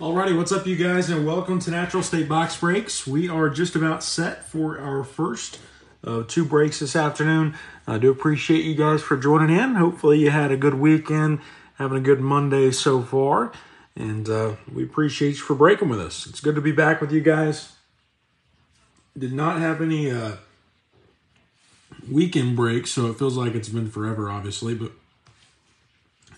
Alrighty, what's up, you guys, and welcome to Natural State Box Breaks. We are just about set for our first of two breaks this afternoon. I do appreciate you guys for joining in. Hopefully, you had a good weekend, having a good Monday so far, and uh, we appreciate you for breaking with us. It's good to be back with you guys. Did not have any uh, weekend breaks, so it feels like it's been forever, obviously, but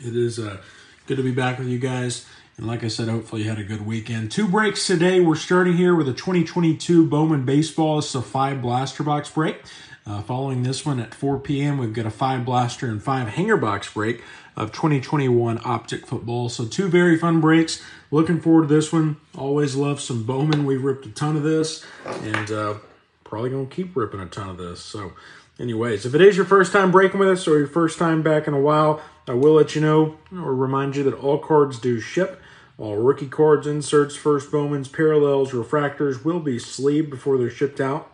it is uh, good to be back with you guys. And like I said, hopefully you had a good weekend. Two breaks today. We're starting here with a 2022 Bowman Baseball. Five blaster box break. Uh, following this one at 4 p.m., we've got a five blaster and five hanger box break of 2021 Optic Football. So two very fun breaks. Looking forward to this one. Always love some Bowman. We ripped a ton of this, and uh, probably gonna keep ripping a ton of this. So, anyways, if it is your first time breaking with us or your first time back in a while, I will let you know or remind you that all cards do ship. All rookie cards, inserts, first Bowmans, parallels, refractors will be sleeved before they're shipped out.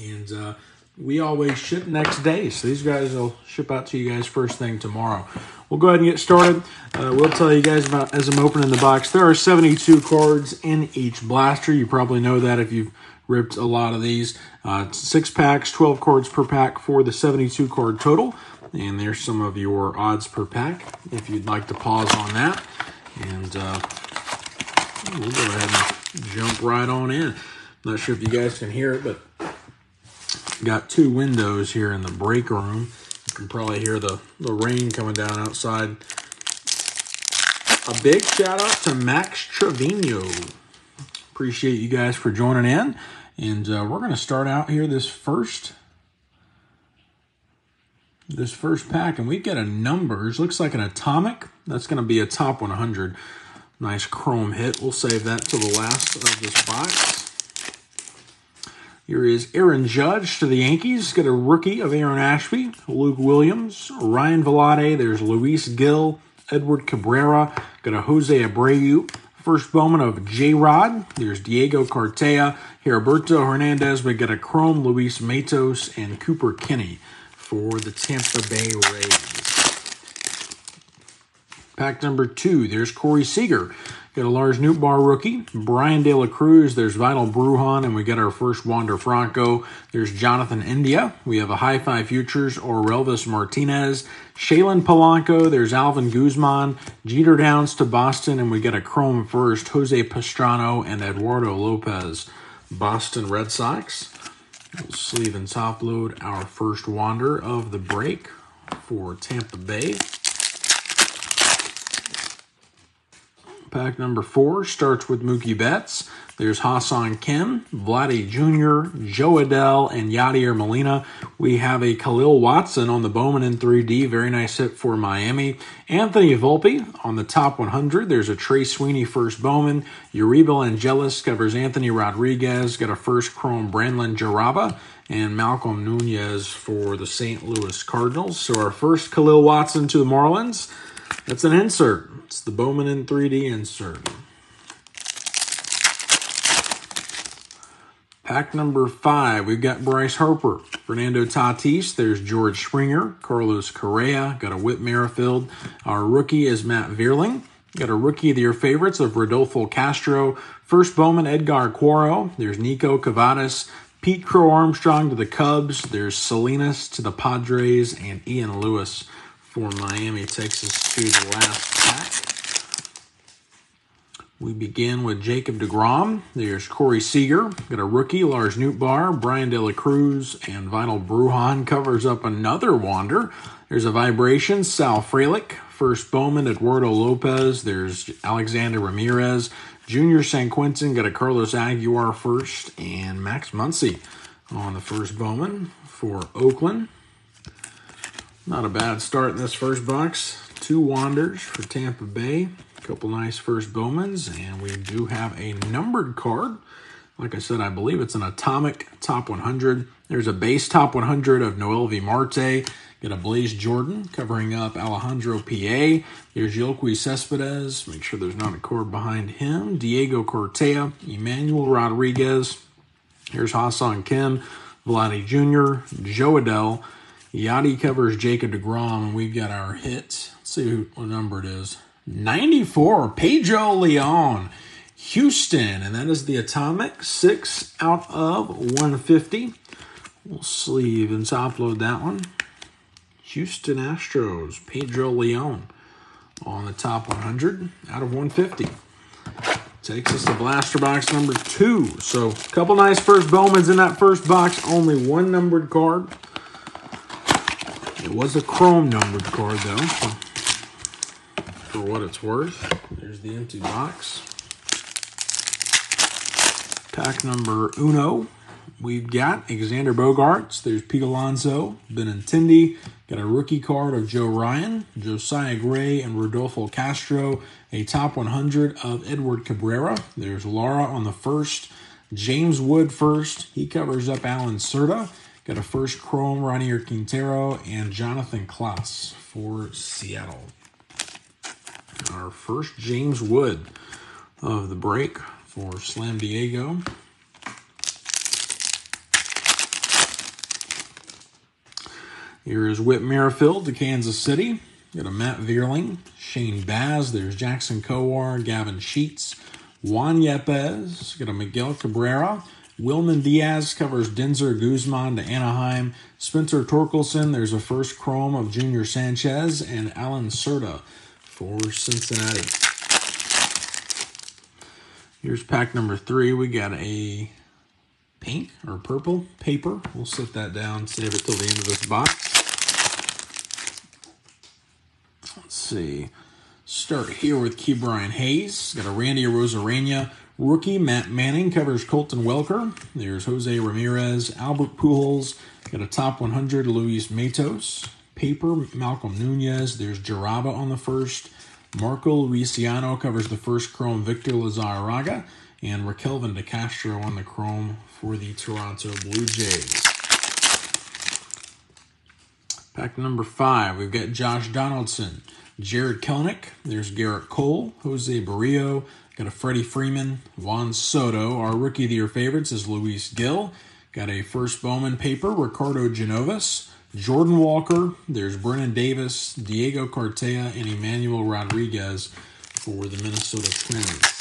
And uh, we always ship next day, so these guys will ship out to you guys first thing tomorrow. We'll go ahead and get started. Uh, we'll tell you guys about as I'm opening the box. There are 72 cards in each blaster. You probably know that if you've ripped a lot of these. Uh, six packs, 12 cards per pack for the 72 card total. And there's some of your odds per pack if you'd like to pause on that. And uh, we'll go ahead and jump right on in. Not sure if you guys can hear it, but got two windows here in the break room. You can probably hear the, the rain coming down outside. A big shout out to Max Trevino. Appreciate you guys for joining in. And uh, we're going to start out here this first this first pack, and we get a numbers. Looks like an atomic. That's going to be a top 100. Nice chrome hit. We'll save that to the last of this box. Here is Aaron Judge to the Yankees. Got a rookie of Aaron Ashby, Luke Williams, Ryan Vilade. There's Luis Gil, Edward Cabrera. Got a Jose Abreu. First Bowman of J Rod. There's Diego Cartaya, Heriberto Hernandez. We got a Chrome, Luis Matos, and Cooper Kinney for the Tampa Bay Rays. Pack number two, there's Corey Seager. Got a Lars Bar rookie. Bryan De La Cruz. There's Vidal Bruján. And we got our first Wander Franco. There's Jonathan India. We have a High Five Futures. Orelvis Martinez. Shalin Polanco. There's Alvin Guzman. Jeter Downs to Boston. And we got a Chrome first. Jose Pastrana and Eduardo Lopez. Boston Red Sox. We'll sleeve and top load our first wander of the break for Tampa Bay. Pack number four starts with Mookie Betts. There's Ha-Seong Kim, Vladdy Jr., Jo Adell, and Yadier Molina. We have a Khalil Watson on the Bowman in 3D. Very nice hit for Miami. Anthony Volpe on the top 100. There's a Trey Sweeney first Bowman. Uribe Angeles covers Anthony Rodriguez. Got a first Chrome Brandon Jaraba. And Malcolm Nunez for the St. Louis Cardinals. So our first Khalil Watson to the Marlins. That's an insert. It's the Bowman in 3D insert. Pack number five, we've got Bryce Harper, Fernando Tatis, there's George Springer, Carlos Correa, got a Whit Merrifield. Our rookie is Matt Vierling. Got a rookie of your favorites of Rodolfo Castro. First Bowman, Edgar Quero. There's Nico Cavadas. Pete Crow Armstrong to the Cubs. There's Salinas to the Padres. And Ian Lewis for Miami takes us to the last pack. We begin with Jacob DeGrom. There's Corey Seager. Got a rookie, Lars Nootbaar, Bryan De La Cruz, and Vidal Bruján covers up another Wander. There's a Vibration, Sal Frelick. First Bowman, Eduardo Lopez. There's Alexander Ramirez. Junior Sanquintin got a Carlos Aguilar first, and Max Muncy on the first Bowman for Oakland. Not a bad start in this first box. Two Wanders for Tampa Bay. A couple nice first Bowmans, and we do have a numbered card. Like I said, I believe it's an Atomic Top 100. There's a base Top 100 of Noelvi Marte. Get a Blaze Jordan covering up Alejandro Pie. There's Yoelqui Cespedes. Make sure there's not a cord behind him. Diego Cartaya. Emmanuel Rodriguez. Here's Ha-Seong Kim. Vladdy Jr. Jo Adell. Yadi covers Jacob DeGrom, and we've got our hit. Let's see what number it is. 94, Pedro Leon, Houston, and that is the Atomic, 6 out of 150. We'll sleeve and top load that one. Houston Astros, Pedro Leon on the top 100 out of 150. Takes us to blaster box number two. So, a couple nice first Bowmans in that first box. Only one numbered card. It was a chrome numbered card, though, so for what it's worth. There's the empty box. Pack number uno. We've got Xander Bogaerts. There's Pete Alonso, Benintendi. Got a rookie card of Joe Ryan, Josiah Gray, and Rodolfo Castro. A top 100 of Edward Cabrera. There's Laura on the first. James Wood first. He covers up Allan Cerda. Got a first Chrome, Ronnier Quintero, and Jonathan Klaas for Seattle. Our first James Wood of the break for Slam Diego. Here is Whit Merrifield to Kansas City. Got a Matt Vierling, Shane Baz. There's Jackson Kowar, Gavin Sheets, Juan Yepez, Got a Miguel Cabrera. Wilman Diaz covers Denzer Guzman to Anaheim. Spencer Torkelson, there's a first chrome of Junior Sanchez. And Allan Cerda for Cincinnati. Here's pack number three. We got a pink or purple paper. We'll set that down, save it till the end of this box. Let's see. Start here with Ke'Bryan Hayes. Got a Randy Arozarena rookie. Matt Manning covers Colton Welker. There's Jose Ramirez, Albert Pujols. Got a top 100 Luis Matos. Paper Malcolm Nunez. There's Jaraba on the first. Marco Luciano covers the first Chrome Victor Lizarraga. And Rikelvin De Castro on the Chrome for the Toronto Blue Jays. Pack number five, we've got Josh Donaldson, Jarred Kelenic. there's Gerrit Cole, Jose Berrío, got a Freddie Freeman, Juan Soto. Our rookie of the year favorites is Luis Gil. Got a first Bowman paper, Ricardo Genovés, Jordan Walker, there's Brennan Davis, Diego Cartaya, and Emmanuel Rodriguez for the Minnesota Twins.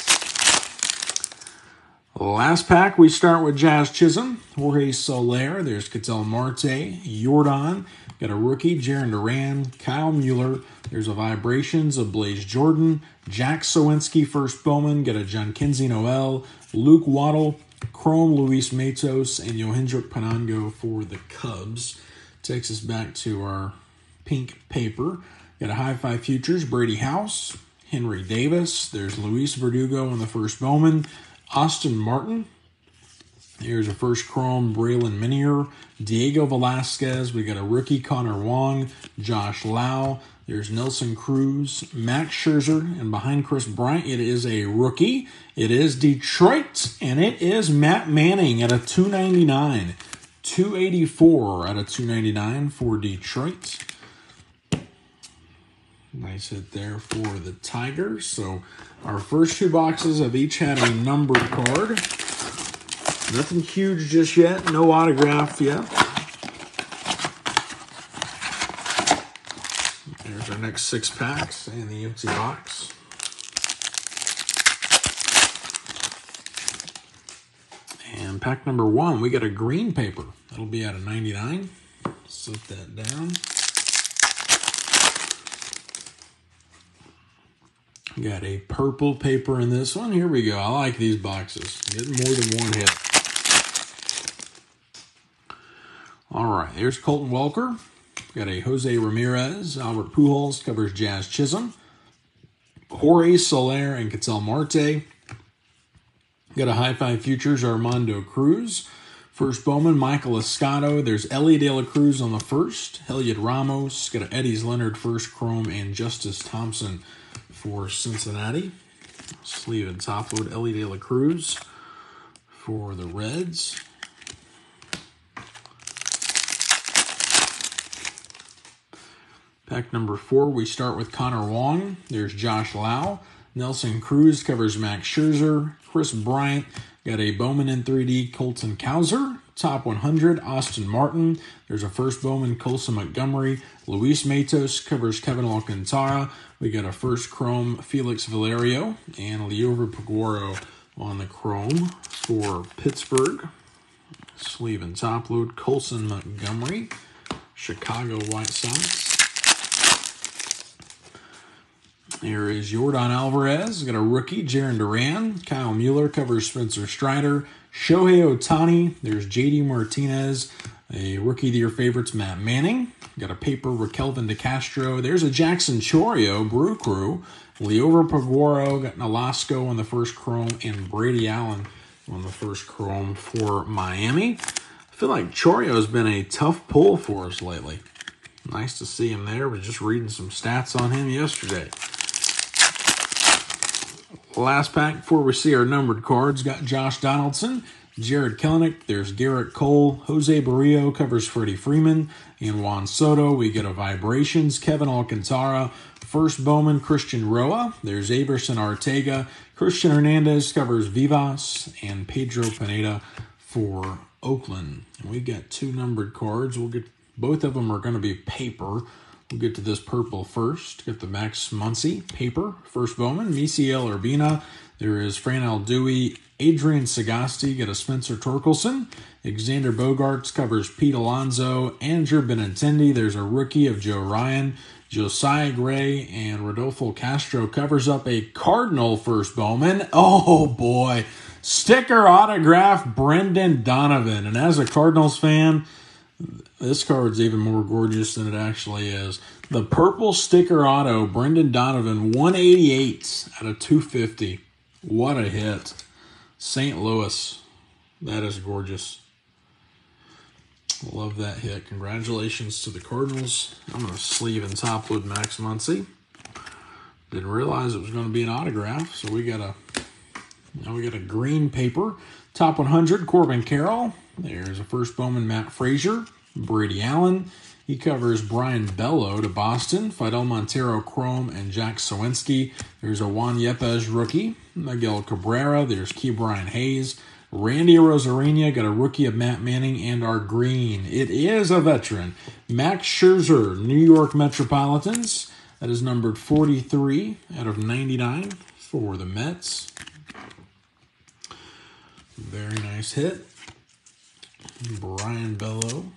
Last pack, we start with Jazz Chisholm, Jorge Soler, there's Ketel Marte, Jordan, got a rookie, Jarren Duran, Kyle Mueller, there's a Vibrations of Blaze Jordan, Jack Suwinski, first Bowman, got a Jhonkensy Noel, Luke Waddell, Chrome Luis Matos, and Yohendrick Pinango for the Cubs. Takes us back to our pink paper. Got a High Five Futures, Brady House, Henry Davis, there's Luis Verdugo on the first Bowman. Austin Martin. Here's a first chrome, Braylin Minier, Diego Velasquez. We got a rookie, Connor Wong, Josh Lowe. There's Nelson Cruz, Max Scherzer, and behind Kris Bryant, it is a rookie. It is Detroit, and it is Matt Manning at a 299. 284 out of 299 for Detroit. Nice hit there for the Tigers. So our first two boxes have each had a numbered card. Nothing huge just yet. No autograph yet. There's our next six packs and the empty box. And pack number one, we got a green paper. That'll be out of 99. Set that down. Got a purple paper in this one. Here we go. I like these boxes. Getting more than one hit. All right, there's Colton Welker. Got a Jose Ramirez. Albert Pujols covers Jazz Chisholm. Jorge Soler and Ketel Marte. Got a High Five Futures Armando Cruz. First Bowman, Michael Escato. There's Elly De La Cruz on the first. Heliot Ramos. Got a Eddys Leonard first chrome and Justice Thompson for Cincinnati. Sleeve and top load Elly De La Cruz for the Reds. Pack number four, we start with Connor Wong. There's Josh Lowe. Nelson Cruz covers Max Scherzer. Kris Bryant got a Bowman in 3D Colton Cowser Top 100, Austin Martin. There's a first Bowman, Colson Montgomery. Luis Matos covers Kevin Alcantara. We got a first Chrome, Felix Valerio. And Liover Peguero on the Chrome for Pittsburgh. Sleeve and top load, Colson Montgomery. Chicago White Sox. There is Yordan Alvarez. Got a rookie, Jarren Duran. Kyle Mueller covers Spencer Strider. Shohei Ohtani. There's JD Martinez. A rookie of your favorites, Matt Manning. Got a paper, Rikelvin DeCastro. There's a Jackson Chourio, Brew Crew. Liover Peguero. Got Nolasco on the first chrome. And Brady Allen on the first chrome for Miami. I feel like Chourio's been a tough pull for us lately. Nice to see him there. Was just reading some stats on him yesterday. Last pack before we see our numbered cards got Josh Donaldson, Jarred Kelenic, there's Gerrit Cole, Jose Berrios covers Freddie Freeman, and Juan Soto. We get a Vibrations, Kevin Alcantara, First Bowman, Christian Roa. There's Aeverson Arteaga. Christian Hernandez covers Vivas, and Pedro Pineda for Oakland. And we got two numbered cards. We'll get both of them are going to be paper. We'll get to this purple first. Get the Max Muncy paper. First Bowman, Misael Urbina. There is Franel Dewey, Adrian Sagasti. Get a Spencer Torkelson. Xander Bogaerts covers Pete Alonso. Andrew Benintendi. There's a rookie of Joe Ryan. Josiah Gray and Rodolfo Castro covers up a Cardinal first Bowman. Oh boy. Sticker autograph Brendan Donovan. And as a Cardinals fan, this card's even more gorgeous than it actually is. The purple sticker auto, Brendan Donovan, 188 out of 250. What a hit. St. Louis. That is gorgeous. Love that hit. Congratulations to the Cardinals. I'm going to sleeve and top load Max Muncy. Didn't realize it was going to be an autograph, so we got a now we got a green paper. Top 100, Corbin Carroll. There's a first Bowman, Matt Fraizer. Brady Allen. He covers Brayan Bello to Boston, Fidel Montero Chrome, and Jack Suwinski. There's a Juan Yepes rookie, Miguel Cabrera. There's Key Brian Hayes. Randy Arozarena got a rookie of Matt Manning and our green. It is a veteran. Max Scherzer, New York Metropolitans. That is numbered 43 out of 99 for the Mets. Very nice hit. Brayan Bello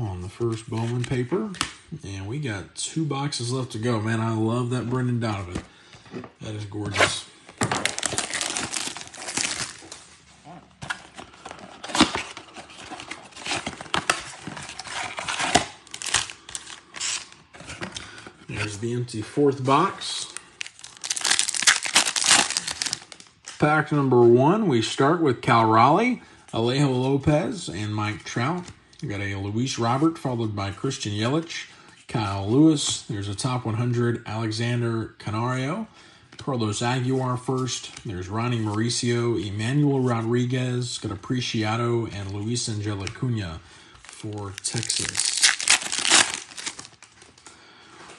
on the first Bowman paper. And we got two boxes left to go. Man, I love that Brendan Donovan. That is gorgeous. There's the empty fourth box. Pack number one, we start with Cal Raleigh, Alejo Lopez, and Mike Trout. Got a Luis Robert, followed by Christian Yelich, Kyle Lewis. There's a top 100, Alexander Canario. Carlos Aguilar first. There's Ronny Mauricio, Emmanuel Rodriguez, got Appreciado, and Luis Angel Acuna for Texas.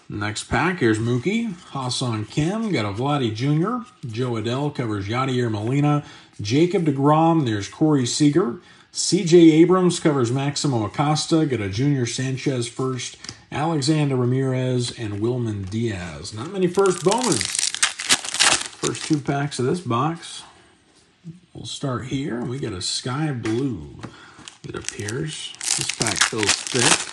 Next pack, here's Mookie, Ha-Seong Kim, got a Vladdy Jr., Jo Adell covers Yadier Molina, Jacob DeGrom, there's Corey Seager, CJ Abrams covers Maximo Acosta, got a Junior Sanchez first, Alexander Ramirez, and Wilman Diaz. Not many first Bowmans. First two packs of this box. We'll start here. We got a sky blue, it appears. This pack feels thick.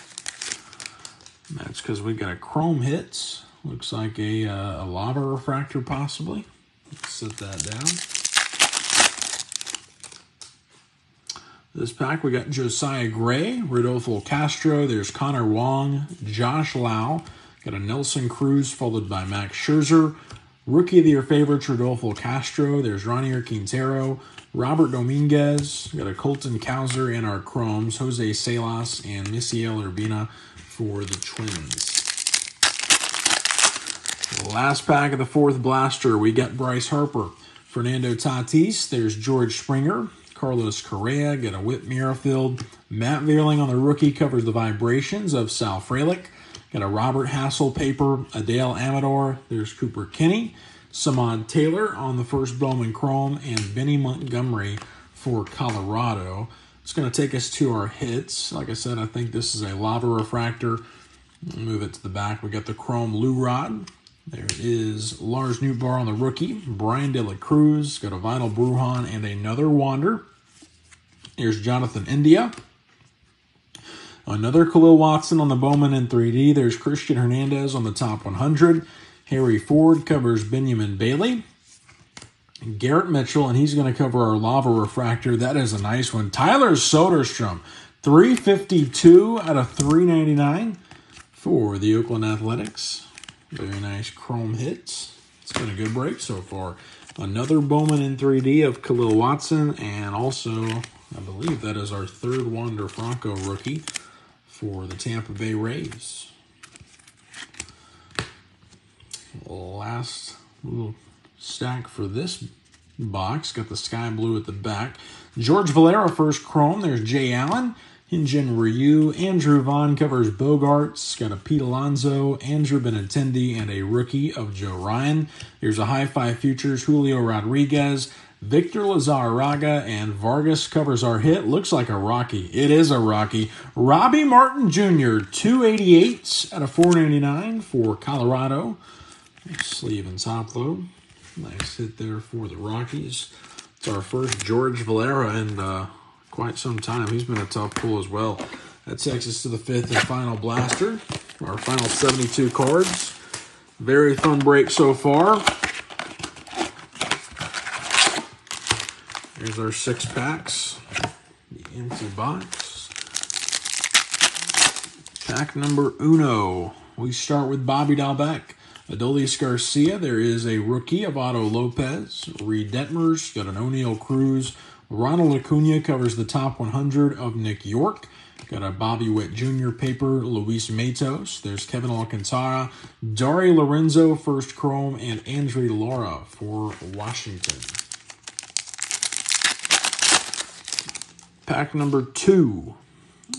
That's because we got a chrome hits. Looks like a, uh, a lava refractor possibly. Let's set that down. This pack, we got Josiah Gray, Rodolfo Castro. There's Connor Wong, Josh Lowe. Got a Nelson Cruz, followed by Max Scherzer. Rookie of the Year favorites, Rodolfo Castro. There's Ronnier Quintero, Robert Dominguez. Got a Colton Cowser in our Chromes, Jose Salas, and Misael Urbina for the Twins. Last pack of the fourth blaster, we got Bryce Harper, Fernando Tatis. There's George Springer, Carlos Correa, got a Whit Merrifield. Matt Vierling on the rookie covers the vibrations of Sal Frelick. Got a Robert Hassell paper, Adael Amador. There's Cooper Kinney. Samad Taylor on the first Bowman Chrome, and Benny Montgomery for Colorado. It's going to take us to our hits. Like I said, I think this is a lava refractor. Move it to the back. We got the chrome Lou Rod. There is Lars Nootbaar on the rookie. Bryan De La Cruz. Got a Vidal Bruján and another Wander. Here's Jonathan India. Another Khalil Watson on the Bowman in 3D. There's Christian Hernandez on the top 100. Harry Ford covers Benjamin Bailey. Garrett Mitchell, and he's going to cover our lava refractor. That is a nice one. Tyler Soderstrom, 352 out of 399 for the Oakland Athletics. Very nice chrome hits. It's been a good break so far. Another Bowman in 3D of Khalil Watson, and also, I believe that is our third Wander Franco rookie for the Tampa Bay Rays. Last little stack for this box. Got the sky blue at the back. George Valera first chrome. There's Jay Allen. Hyun-Jin Ryu. Andrew Vaughn covers Bogaerts, Got a Pete Alonso, Andrew Benintendi, and a rookie of Joe Ryan. Here's a high five futures. Julio Rodriguez. Victor Lizarraga and Vargas covers our hit. Looks like a Rocky. It is a Rocky. Robbie Martin Jr., 288 out of 499 for Colorado. Sleeve and top load. Nice hit there for the Rockies. It's our first George Valera and uh, quite some time. He's been a tough pull as well. That takes us to the fifth and final blaster. Our final 72 cards. Very fun break so far. Here's our six packs. The empty box. Pack number uno. We start with Bobby Dalbec. Adolis Garcia, there is a rookie of Otto Lopez. Reed Detmers, got an Oneil Cruz. Ronald Acuna covers the top 100 of Nick Yorke. Got a Bobby Witt Jr. paper, Luis Matos. There's Kevin Alcantara, Dari Lorenzo, first chrome, and Andry Lara for Washington. Pack number two.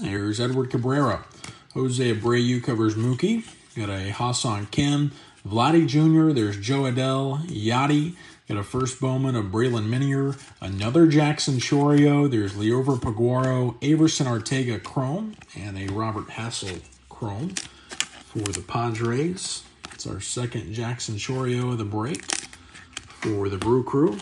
There's Edward Cabrera. Jose Abreu covers Mookie. Got a Ha-Seong Kim, Vladdy Jr., there's Jo Adell, Yadi, got a first Bowman of Braylon Minier, another Jackson Chourio. there's Liover Peguero, Aeverson Arteaga Chrome, and a Robert Hassell Chrome for the Padres. It's our second Jackson Chourio of the break for the Brew Crew.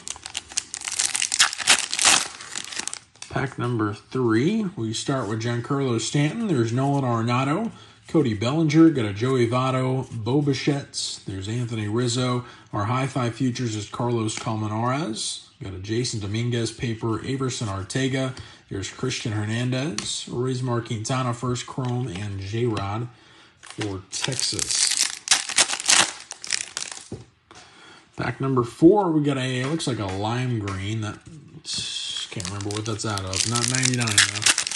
Pack number three, we start with Giancarlo Stanton. There's Nolan Arenado, Cody Bellinger, got a Joey Votto, Bo Bichettes. There's Anthony Rizzo. Our high five futures is Carlos Colmenares. Got a Jasson Dominguez paper, Aeverson Arteaga. There's Christian Hernandez, Rismar Quintana first chrome, and J Rod for Texas. Pack number four, we got a it looks like a lime green. That can't remember what that's out of. Not 99 though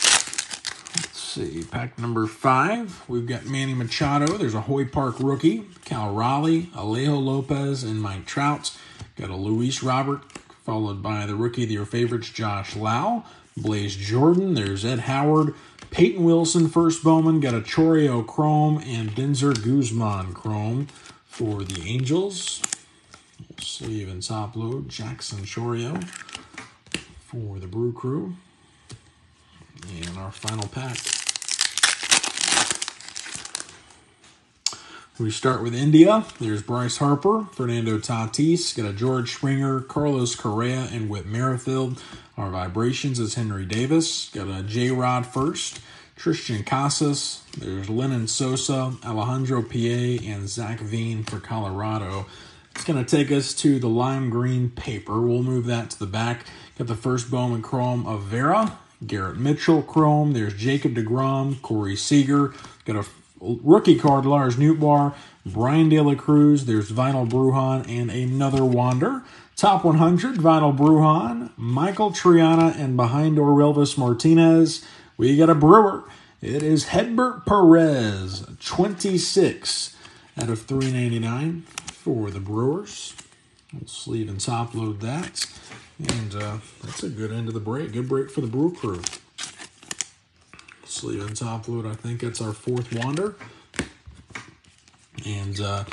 see, pack number five, we've got Manny Machado. There's a Hoy Park rookie, Cal Raleigh, Alejo Lopez, and Mike Trout. Got a Luis Robert, followed by the rookie of your favorites, Josh Lowe, Blaze Jordan. There's Ed Howard, Peyton Wilson, first Bowman. Got a Chourio Chrome and Denzer Guzman Chrome for the Angels. Sleeve and top load, Jackson Chourio for the Brew Crew. And our final pack. We start with India. There's Bryce Harper, Fernando Tatis, got a George Springer, Carlos Correa, and Whit Merrifield. Our vibrations is Henry Davis. Got a J Rod first, Triston Casas. There's Lenyn Sosa, Alejandro Pie, and Zach Veen for Colorado. It's going to take us to the lime green paper. We'll move that to the back. Got the first Bowman Chrome of Vera, Garrett Mitchell Chrome. There's Jacob DeGrom, Corey Seager. Got a rookie card, Lars Nootbaar, Bryan De La Cruz, there's Vidal Bruján, and another Wander. Top 100, Vidal Bruján, Michael Triana, and behind Orelvis Martinez, we got a Brewer. It is Hedbert Perez, 26 out of 399 for the Brewers. We'll sleeve and top load that. And uh, that's a good end of the break. Good break for the Brew Crew. Sleeve and top load. I think that's our fourth wander. And uh,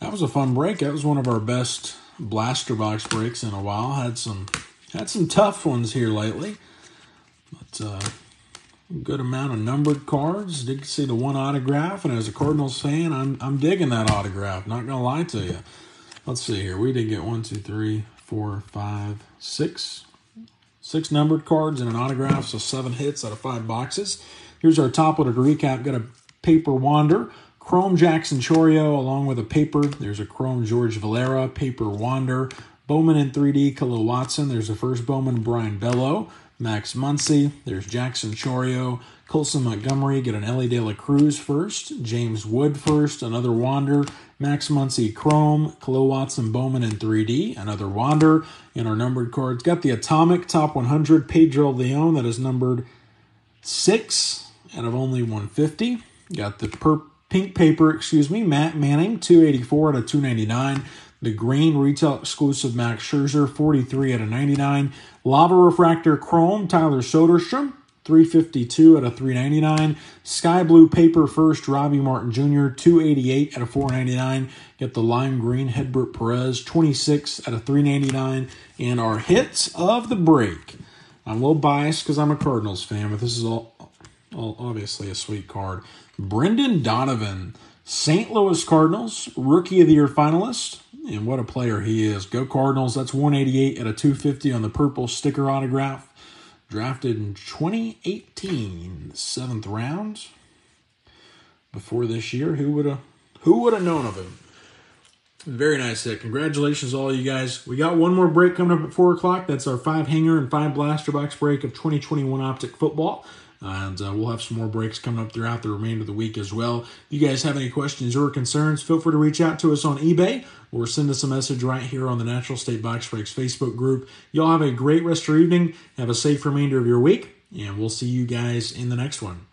that was a fun break. That was one of our best blaster box breaks in a while. Had some Had some tough ones here lately, but uh, good amount of numbered cards. Did see the one autograph, and as a Cardinals fan, I'm I'm digging that autograph. Not gonna lie to you. Let's see here. We did get one, two, three, four, five, six, six numbered cards and an autograph, so seven hits out of five boxes. Here's our top loaded recap. Got a paper Wander, Chrome Jackson Chourio, along with a paper. There's a Chrome George Valera, paper Wander, Bowman in 3D, Khalil Watson. There's a first Bowman, Brayan Bello, Max Muncy. There's Jackson Chourio, Colson Montgomery. Get an Elly De La Cruz first, James Wood first, another Wander, Max Muncy Chrome, Khalil Watson Bowman in 3D, another Wander. In our numbered cards, got the Atomic Top 100 Pedro Leon that is numbered six out of only 150. Got the per- pink paper, excuse me, Matt Manning 284 out of 299. The green retail exclusive Max Scherzer, 43 out of 99. Lava Refractor Chrome, Tyler Soderstrom, 352 out of 399. Sky Blue Paper First, Robbie Martin Jr., 288 out of 499. Get the Lime Green Hedbert Perez, 26 out of 399. And our hits of the break. I'm a little biased because I'm a Cardinals fan, but this is all, all obviously a sweet card. Brendan Donovan, St. Louis Cardinals, Rookie of the Year finalist. And what a player he is. Go Cardinals. That's 188 at a 250 on the purple sticker autograph. Drafted in 2018, seventh round. Before this year, who would have who would have known of him? Very nice hit. Congratulations, all you guys. We got one more break coming up at 4 o'clock. That's our five hanger and five blaster box break of 2021 Optic Football. And uh, we'll have some more breaks coming up throughout the remainder of the week as well. If you guys have any questions or concerns, feel free to reach out to us on eBay or send us a message right here on the Natural State Box Breaks Facebook group. Y'all have a great rest of your evening. Have a safe remainder of your week, and we'll see you guys in the next one.